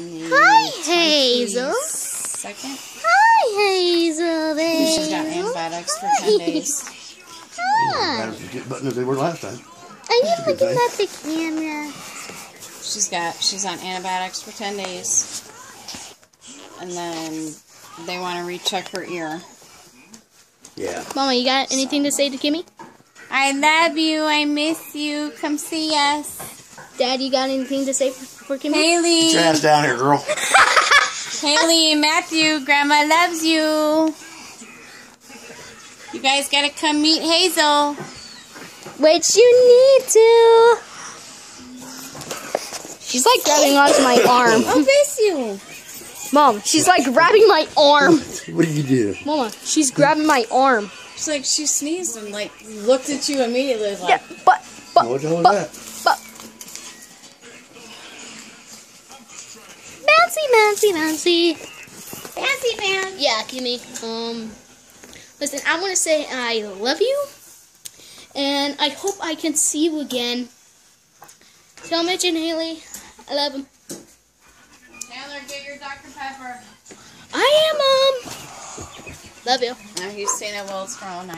on the Hi, Hazel. Second. Hi, Hazel, baby. She's got antibiotics for 10 days. Hi. Better get button as they were last time. Are you looking at the camera? She's got she's on antibiotics for 10 days. And then they want to recheck her ear. Yeah. Mama, you got anything to say to Kimmy? I love you. I miss you. Come see us. Dad, you got anything to say for, for Kimmy? Haley. Get your ass down here, girl. Haley Matthew, Grandma loves you. You guys gotta come meet Hazel. Which you need to. She's like grabbing onto my arm. I'll miss you. Mom, she's like grabbing my arm. What did you do? Mama, she's grabbing my arm. She's like she sneezed and like looked at you immediately. Like, Yeah, but, but, What the hell is but, that? but. Bouncy, bouncy, bouncy. fancy man. Yeah, Kimmy. Um, listen, I want to say I love you, and I hope I can see you again. Tell Mitch and Haley I love them. Chandler, get your Dr. Pepper. I am um. Love you. Now he's staying at Wells for all night.